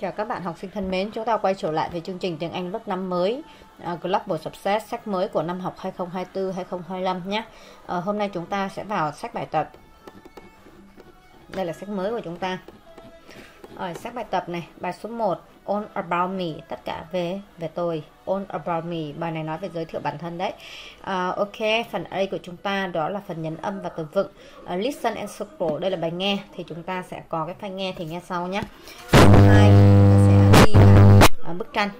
Chào các bạn học sinh thân mến, chúng ta quay trở lại với chương trình tiếng Anh lớp 5 mới uh, Global Success, sách mới của năm học 2024-2025 nhé. Uh, hôm nay chúng ta sẽ vào sách bài tập. Đây là sách mới của chúng ta. Ở sách bài tập này, bài số 1, All About Me, tất cả về về tôi. All About Me, bài này nói về giới thiệu bản thân đấy. Uh, ok, phần A của chúng ta đó là phần nhấn âm và từ vựng. Uh, listen and circle, đây là bài nghe, thì chúng ta sẽ có cái phần nghe thì nghe sau nhé. Phần hai chúng ta sẽ ghi vào bức tranh.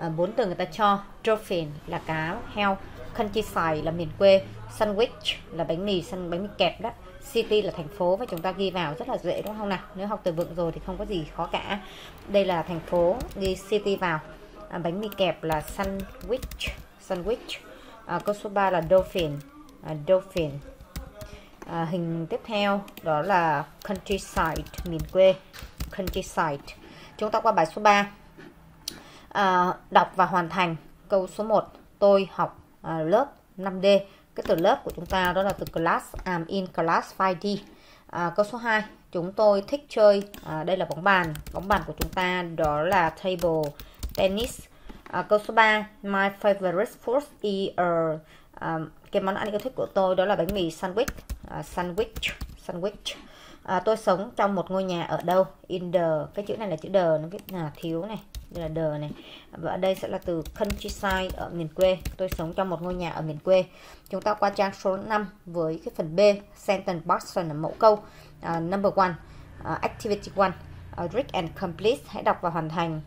À, bốn uh, từ người ta cho, dolphin là cá heo, countryside là miền quê, sandwich là bánh mì, săn bánh mì kẹp đó city là thành phố và chúng ta ghi vào rất là dễ đúng không nào? Nếu học từ vựng rồi thì không có gì khó cả. Đây là thành phố ghi city vào. À, bánh mì kẹp là sandwich sandwich. À, câu số 3 là dolphin. À, dolphin. À, hình tiếp theo đó là countryside miền quê. Countryside. Chúng ta qua bài số 3 à, đọc và hoàn thành. Câu số 1 tôi học à, lớp 5D cái từ lớp của chúng ta đó là từ class I'm in class 5D à, câu số 2 chúng tôi thích chơi à, đây là bóng bàn. Bóng bàn của chúng ta đó là table tennis. À, câu số 3 my favorite food is a à, cái món ăn yêu thích của tôi đó là bánh mì sandwich. À, sandwich sandwich. À, tôi sống trong một ngôi nhà ở đâu? In the cái chữ này là chữ đờ nó viết là thiếu này như là đờ này. Và ở đây sẽ là từ countryside ở miền quê. Tôi sống trong một ngôi nhà ở miền quê. Chúng ta qua trang số 5 với cái phần B sentence box là mẫu câu uh, number one uh, activity one à, uh, read and complete hãy đọc và hoàn thành.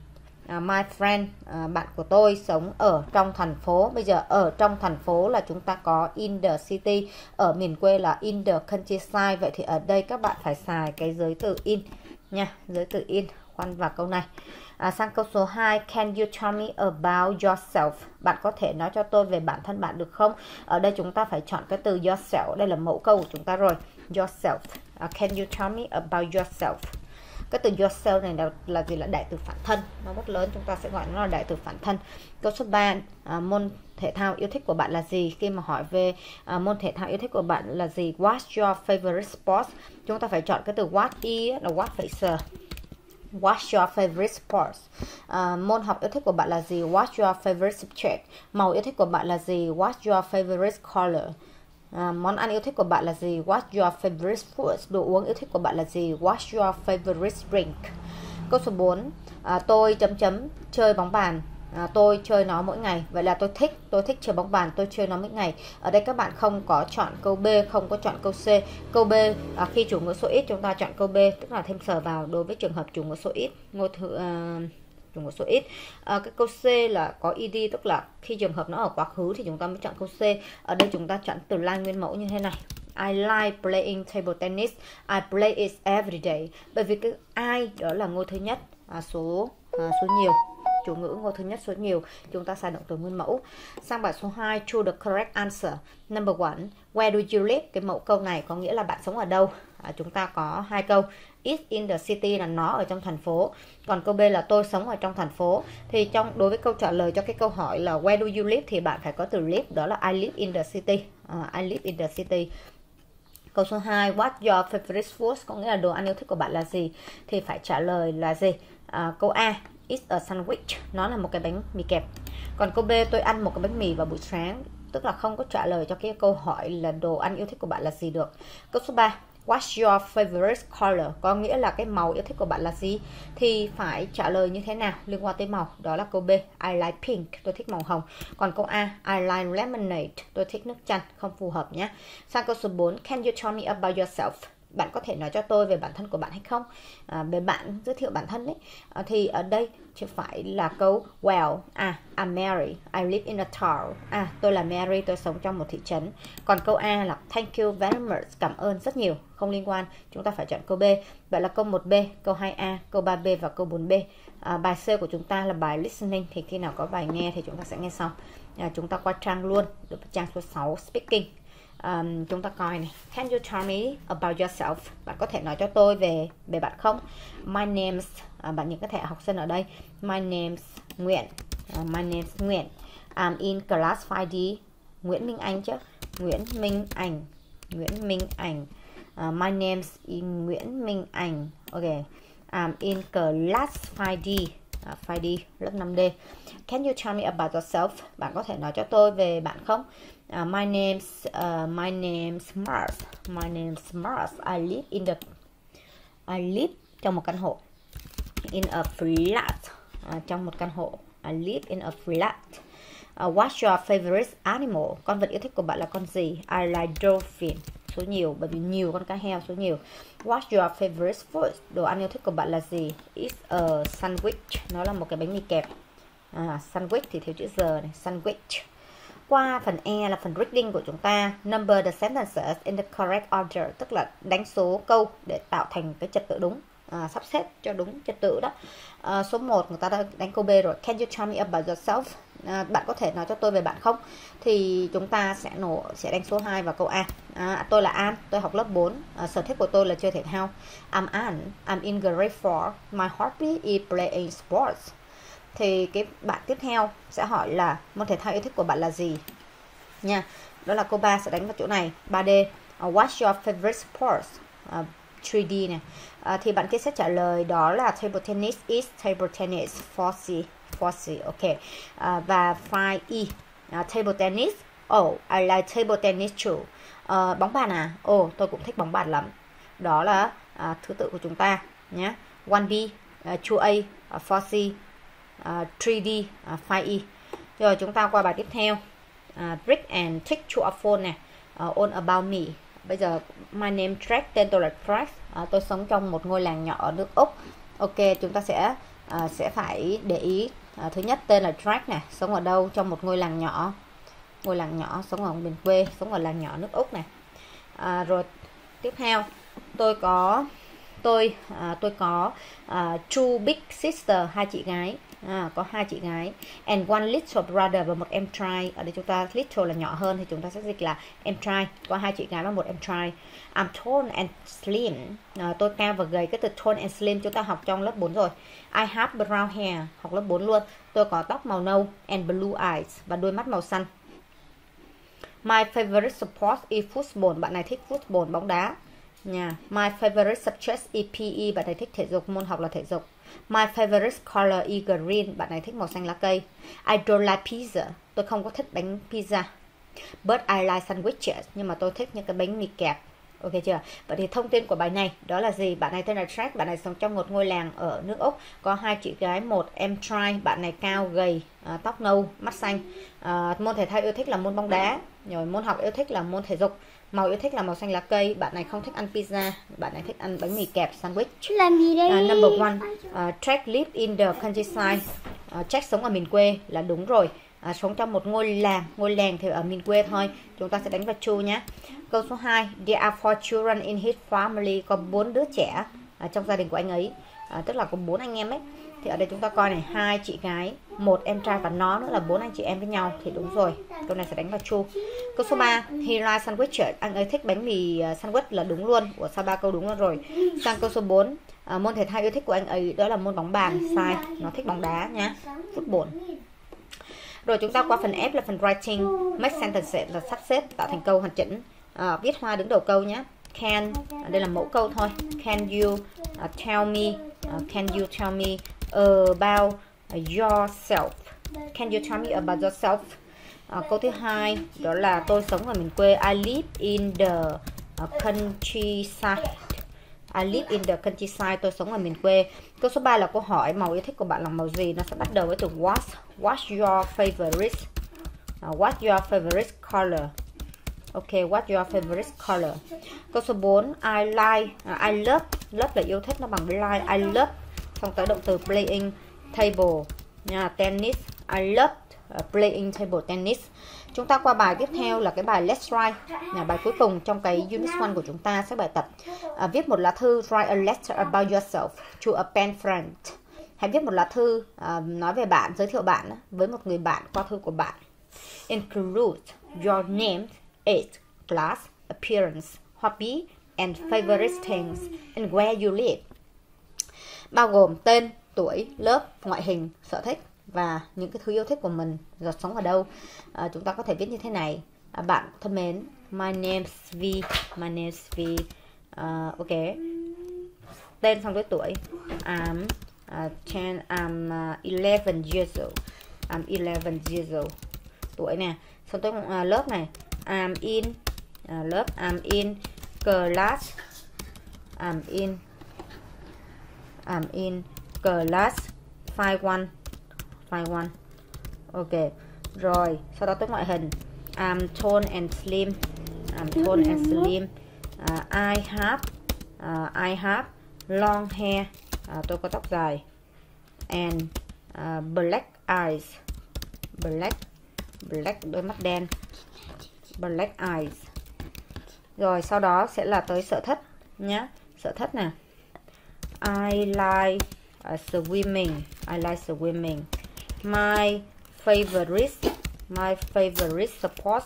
Uh, my friend uh, bạn của tôi sống ở trong thành phố. Bây giờ ở trong thành phố là chúng ta có in the city. Ở miền quê là in the countryside. Vậy thì ở đây các bạn phải xài cái giới từ in nha giới từ in. Khoan vào câu này. À, sang câu số 2, can you tell me about yourself? Bạn có thể nói cho tôi về bản thân bạn được không? Ở đây chúng ta phải chọn cái từ yourself, đây là mẫu câu của chúng ta rồi. Yourself. À, can you tell me about yourself? Cái từ yourself này là, là gì là đại từ phản thân, nó rất lớn chúng ta sẽ gọi nó là đại từ phản thân. Câu số 3, à, môn thể thao yêu thích của bạn là gì? Khi mà hỏi về à, môn thể thao yêu thích của bạn là gì? What's your favorite sport? Chúng ta phải chọn cái từ what is là what face What's your favorite sports? Uh, môn học yêu thích của bạn là gì? What's your favorite subject? Màu yêu thích của bạn là gì? What's your favorite color? Uh, món ăn yêu thích của bạn là gì? What's your favorite food? Đồ uống yêu thích của bạn là gì? What's your favorite drink? Câu số 4. Uh, à, tôi chấm chấm chơi bóng bàn à, tôi chơi nó mỗi ngày. Vậy là tôi thích tôi thích chơi bóng bàn tôi chơi nó mỗi ngày. Ở đây các bạn không có chọn câu B không có chọn câu C. Câu B à, khi chủ ngữ số ít chúng ta chọn câu B tức là thêm sở vào đối với trường hợp chủ ngữ số ít. Ngôi thứ à, chủ ngữ số ít. À, cái câu C là có id tức là khi trường hợp nó ở quá khứ thì chúng ta mới chọn câu C. Ở đây chúng ta chọn từ line nguyên mẫu như thế này. I like playing table tennis. I play it every day. Bởi vì cái I đó là ngôi thứ nhất à, số à, số nhiều chủ ngữ ngôi thứ nhất số nhiều. Chúng ta xài động từ nguyên mẫu. Sang bài số 2 choose the correct answer. Number one where do you live? Cái mẫu câu này có nghĩa là bạn sống ở đâu? À, chúng ta có hai câu. Is in the city là nó ở trong thành phố. Còn câu B là tôi sống ở trong thành phố. Thì trong đối với câu trả lời cho cái câu hỏi là where do you live thì bạn phải có từ live đó là I live in the city. À, I live in the city. Câu số 2, what your favorite food? Có nghĩa là đồ ăn yêu thích của bạn là gì? Thì phải trả lời là gì? À, câu A, Is a sandwich Nó là một cái bánh mì kẹp Còn câu B, tôi ăn một cái bánh mì vào buổi sáng, Tức là không có trả lời cho cái câu hỏi là đồ ăn yêu thích của bạn là gì được Câu số 3 What's your favorite color? Có nghĩa là cái màu yêu thích của bạn là gì? Thì phải trả lời như thế nào liên quan tới màu? Đó là câu B. I like pink. Tôi thích màu hồng. Còn câu A. I like lemonade. Tôi thích nước chanh. Không phù hợp nhé. Sang câu số 4. Can you tell me about yourself? Bạn có thể nói cho tôi về bản thân của bạn hay không? À, về bạn giới thiệu bản thân đấy à, thì ở đây chỉ phải là câu well à I'm Mary I live in a town. À tôi là Mary tôi sống trong một thị trấn. Còn câu A là thank you very much cảm ơn rất nhiều không liên quan chúng ta phải chọn câu B. Vậy là câu 1B câu 2A câu 3B và câu 4B à, bài C của chúng ta là bài listening thì khi nào có bài nghe thì chúng ta sẽ nghe sau. À, chúng ta qua trang luôn trang số 6 speaking um, chúng ta coi này. Can you tell me about yourself? Bạn có thể nói cho tôi về về bạn không? My name's à, bạn những cái thẻ học sinh ở đây. My name's Nguyễn. Uh, my name's Nguyễn. I'm in class 5D Nguyễn Minh Anh chứ? Nguyễn Minh Anh. Nguyễn Minh Anh. Uh, my name's in Nguyễn Minh Anh. Ok. I'm in class 5D à, 5D lớp 5D Can you tell me about yourself? Bạn có thể nói cho tôi về bạn không? Uh, my name's uh, my name's Mars. My name's Mars. I live in the I live trong một căn hộ. In a flat. Uh, trong một căn hộ. I live in a flat. Uh, what's your favorite animal? Con vật yêu thích của bạn là con gì? I like dolphin. Số nhiều bởi vì nhiều con cá heo số nhiều. What's your favorite food? Đồ ăn yêu thích của bạn là gì? It's a sandwich. Nó là một cái bánh mì kẹp. À, sandwich thì thiếu chữ giờ này. Sandwich qua phần E là phần reading của chúng ta. Number the sentences in the correct order tức là đánh số câu để tạo thành cái trật tự đúng à, sắp xếp cho đúng trật tự đó. À, số 1 người ta đã đánh câu B rồi. Can you tell me about yourself? À, bạn có thể nói cho tôi về bạn không? Thì chúng ta sẽ nổ sẽ đánh số 2 vào câu A. À, tôi là An tôi học lớp 4 à, sở thích của tôi là chơi thể thao. I'm An I'm in grade 4 my hobby is playing sports thì cái bạn tiếp theo sẽ hỏi là môn thể thao yêu thích của bạn là gì? Nha đó là cô ba sẽ đánh vào chỗ này. 3D uh, what's your favorite sports uh, 3D này uh, thì bạn kia sẽ trả lời đó là table tennis is table tennis. 4C 4C ok. Uh, và 5E e, uh, table tennis. Oh I like table tennis too. Uh, bóng bàn à? Oh tôi cũng thích bóng bàn lắm. Đó là uh, thứ tự của chúng ta nhé. 1B uh, 2A uh, 4C uh, 3D uh, 5E rồi chúng ta qua bài tiếp theo. Uh, Rick and take to a phone này uh, all about me. Bây giờ my name track tên tôi là track uh, à, tôi sống trong một ngôi làng nhỏ ở nước úc. Ok chúng ta sẽ uh, sẽ phải để ý uh, thứ nhất tên là track này sống ở đâu? Trong một ngôi làng nhỏ. Ngôi làng nhỏ sống ở miền quê sống ở làng nhỏ nước úc này à, rồi tiếp theo tôi có tôi à, tôi có à, two big sister hai chị gái à, có hai chị gái and one little brother và một em trai ở đây chúng ta little là nhỏ hơn thì chúng ta sẽ dịch là em trai có hai chị gái và một em trai I'm tall and slim à, tôi cao và gầy cái từ tall and slim chúng ta học trong lớp 4 rồi I have brown hair học lớp 4 luôn tôi có tóc màu nâu and blue eyes và đôi mắt màu xanh My favorite sport is football. Bạn này thích football, bóng đá. Nha. My favorite subject is PE. Bạn này thích thể dục, môn học là thể dục. My favorite color is green. Bạn này thích màu xanh lá cây. I don't like pizza. Tôi không có thích bánh pizza. But I like sandwiches. Nhưng mà tôi thích những cái bánh mì kẹp. Ok chưa? Vậy thì thông tin của bài này đó là gì? Bạn này tên là Track, bạn này sống trong một ngôi làng ở nước Úc, có hai chị gái, một em trai, bạn này cao gầy, à, tóc nâu, mắt xanh. À, môn thể thao yêu thích là môn bóng đá, rồi môn học yêu thích là môn thể dục. Màu yêu thích là màu xanh lá cây, bạn này không thích ăn pizza, bạn này thích ăn bánh mì kẹp sandwich. Làm gì đây? Uh, number one, uh, Track live in the countryside. Uh, Track sống ở miền quê là đúng rồi. À, sống trong một ngôi làng, ngôi làng thì ở miền quê thôi. Chúng ta sẽ đánh vào chu nhé. Câu số 2, there are four children in his family, có bốn đứa trẻ ở trong gia đình của anh ấy. À, tức là có bốn anh em ấy. Thì ở đây chúng ta coi này, hai chị gái, một em trai và nó nữa là bốn anh chị em với nhau thì đúng rồi. Câu này sẽ đánh vào chu. Câu số 3, he likes sandwich. Anh ấy thích bánh mì à, sandwich là đúng luôn. Của sao ba câu đúng luôn rồi. Sang câu số 4, à, môn thể thao yêu thích của anh ấy đó là môn bóng bàn. Sai, nó thích bóng đá nhá. Football. Rồi chúng ta qua phần F là phần writing, make sentence là sắp xếp tạo thành câu hoàn chỉnh. À, viết hoa đứng đầu câu nhé. Can, à, đây là mẫu câu thôi. Can you uh, tell me, uh, can you tell me about yourself? Can you tell me about yourself? À, câu thứ hai đó là tôi sống ở miền quê. I live in the uh, countryside. I live in the countryside. Tôi sống ở miền quê. Câu số 3 là câu hỏi màu yêu thích của bạn là màu gì? Nó sẽ bắt đầu với từ what. What's your favorite? Uh, what's your favorite color? Ok, what's your favorite color? Câu số 4, I like, uh, I love. Love là yêu thích nó bằng like. I love. Xong tới động từ playing table. Nha, tennis. I love uh, playing table tennis. Chúng ta qua bài tiếp theo là cái bài Let's Write là bài cuối cùng trong cái Unit 1 của chúng ta sẽ bài tập à, viết một lá thư write a letter about yourself to a pen friend hãy viết một lá thư à, nói về bạn giới thiệu bạn với một người bạn qua thư của bạn include your name age class appearance hobby and favorite things and where you live bao gồm tên tuổi lớp ngoại hình sở thích và những cái thứ yêu thích của mình rồi sống ở đâu. À, chúng ta có thể viết như thế này. À, bạn thân mến my name's V my name's V. Uh, ok. Tên xong với tuổi. I'm à, uh, 10 I'm à, uh, 11 years old. I'm 11 years old. Tuổi nè. Xong tới uh, lớp này. I'm in uh, lớp. I'm in class. I'm in I'm in class. 51 51 ok. Rồi sau đó tới ngoại hình. I'm tall and slim. I'm tall and slim. Uh, I have uh, I have long hair. Uh, tôi có tóc dài. And uh, black eyes. Black black đôi mắt đen. Black eyes. Rồi sau đó sẽ là tới sở thích nhé sở thích nè I like uh, swimming. I like swimming. My favorite my favorite sport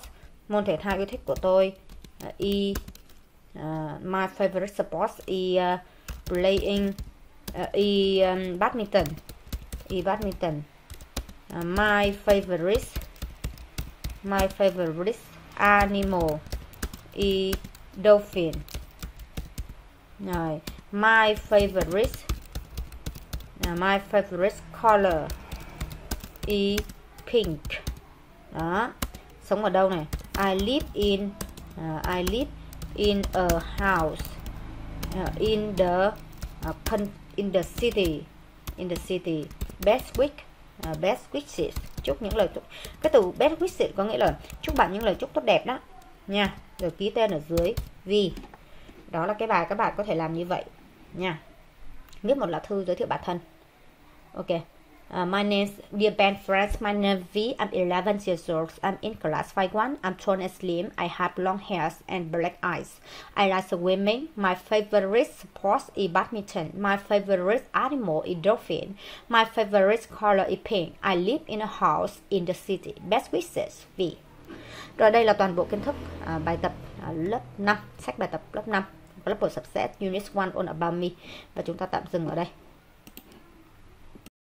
môn thể thao yêu thích của tôi uh, is uh, my favorite sport is uh, playing uh, is um, badminton. Is badminton. Uh, my favorite my favorite animal. Is dolphin. Rồi my favorite. Uh, my favorite color. Is pink. Đó. Sống ở đâu này? I live in uh, I live in a house. Uh, in the uh, in the city. In the city. Best week uh, best wishes chúc những lời chúc. Cái từ best wishes có nghĩa là chúc bạn những lời chúc tốt đẹp đó. Nha. Rồi ký tên ở dưới. Vì đó là cái bài các bạn có thể làm như vậy nha viết một lá thư giới thiệu bản thân ok Uh, my name is dear band friends. My name is V. I'm 11 years old. I'm in class 51. I'm tall and slim. I have long hair and black eyes. I like swimming. My favorite sport is badminton. My favorite animal is dolphin. My favorite color is pink. I live in a house in the city. Best wishes, V. Rồi đây là toàn bộ kiến thức uh, bài tập uh, lớp 5, sách bài tập lớp 5, Global subset Unit 1 on About Me. Và chúng ta tạm dừng ở đây.